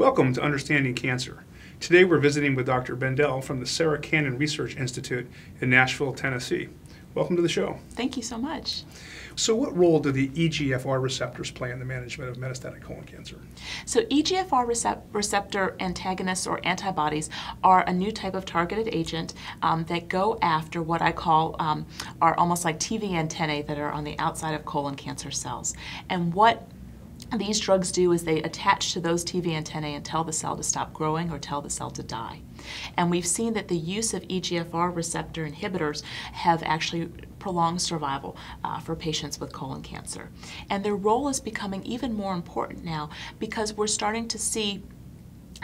Welcome to Understanding Cancer. Today we're visiting with Dr. Bendell from the Sarah Cannon Research Institute in Nashville, Tennessee. Welcome to the show. Thank you so much. So, what role do the EGFR receptors play in the management of metastatic colon cancer? So, EGFR recep- receptor antagonists or antibodies are a new type of targeted agent um, that go after what I call um, are almost like TV antennae that are on the outside of colon cancer cells. And what these drugs do is they attach to those TV antennae and tell the cell to stop growing or tell the cell to die. And we've seen that the use of EGFR receptor inhibitors have actually prolonged survival uh, for patients with colon cancer. And their role is becoming even more important now because we're starting to see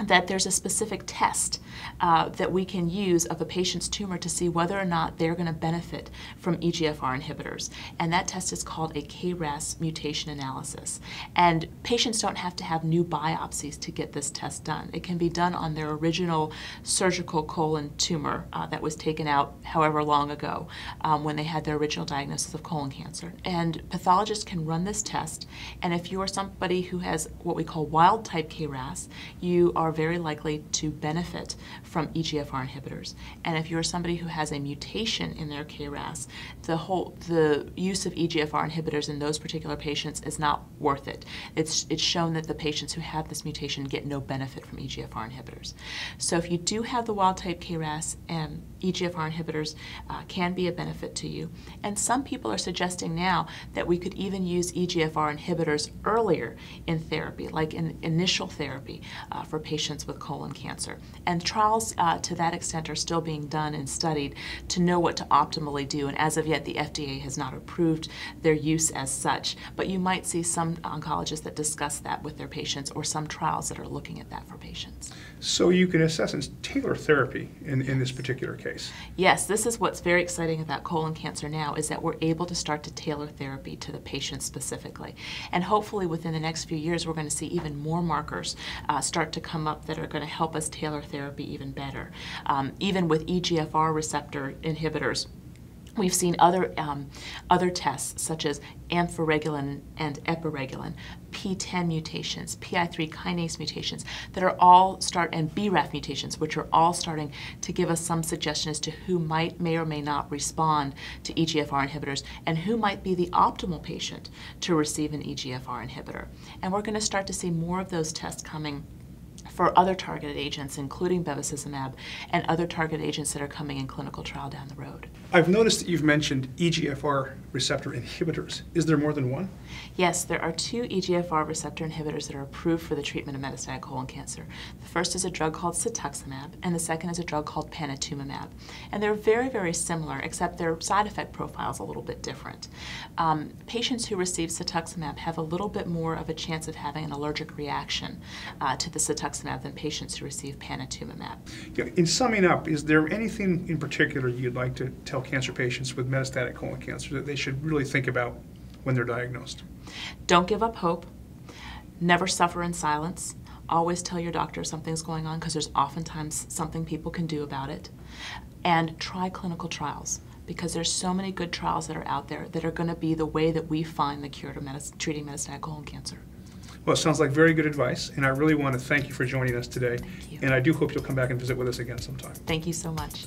that there's a specific test uh, that we can use of a patient's tumor to see whether or not they're going to benefit from EGFR inhibitors. And that test is called a KRAS mutation analysis. And patients don't have to have new biopsies to get this test done. It can be done on their original surgical colon tumor uh, that was taken out however long ago um, when they had their original diagnosis of colon cancer. And pathologists can run this test. And if you are somebody who has what we call wild type KRAS, you are are very likely to benefit from EGFR inhibitors. And if you're somebody who has a mutation in their KRAS, the whole the use of EGFR inhibitors in those particular patients is not worth it. It's it's shown that the patients who have this mutation get no benefit from EGFR inhibitors. So if you do have the wild type KRAS and EGFR inhibitors uh, can be a benefit to you. And some people are suggesting now that we could even use EGFR inhibitors earlier in therapy, like in initial therapy uh, for patients with colon cancer. And trials uh, to that extent are still being done and studied to know what to optimally do. And as of yet, the FDA has not approved their use as such. But you might see some oncologists that discuss that with their patients or some trials that are looking at that for patients. So you can assess and tailor therapy in, in this particular case. Yes, this is what's very exciting about colon cancer now is that we're able to start to tailor therapy to the patient specifically. And hopefully within the next few years, we're going to see even more markers uh, start to come up that are going to help us tailor therapy even better. Um, even with EGFR receptor inhibitors, We've seen other, um, other tests such as amphoregulin and epiregulin, PTEN mutations, PI3 kinase mutations that are all start and BRAF mutations, which are all starting to give us some suggestion as to who might may or may not respond to EGFR inhibitors and who might be the optimal patient to receive an EGFR inhibitor. And we're going to start to see more of those tests coming for other targeted agents, including bevacizumab and other targeted agents that are coming in clinical trial down the road. I've noticed that you've mentioned EGFR receptor inhibitors. Is there more than one? Yes, there are two EGFR receptor inhibitors that are approved for the treatment of metastatic colon cancer. The first is a drug called cetuximab, and the second is a drug called panitumumab. And they're very, very similar, except their side effect profile is a little bit different. Um, patients who receive cetuximab have a little bit more of a chance of having an allergic reaction uh, to the cetuximab rituximab than patients who receive panitumumab. Yeah, in summing up, is there anything in particular you'd like to tell cancer patients with metastatic colon cancer that they should really think about when they're diagnosed? Don't give up hope. Never suffer in silence. Always tell your doctor something's going on because there's oftentimes something people can do about it. And try clinical trials because there's so many good trials that are out there that are going to be the way that we find the cure to metas- treating metastatic colon cancer. Well, it sounds like very good advice, and I really want to thank you for joining us today. And I do hope you'll come back and visit with us again sometime. Thank you so much.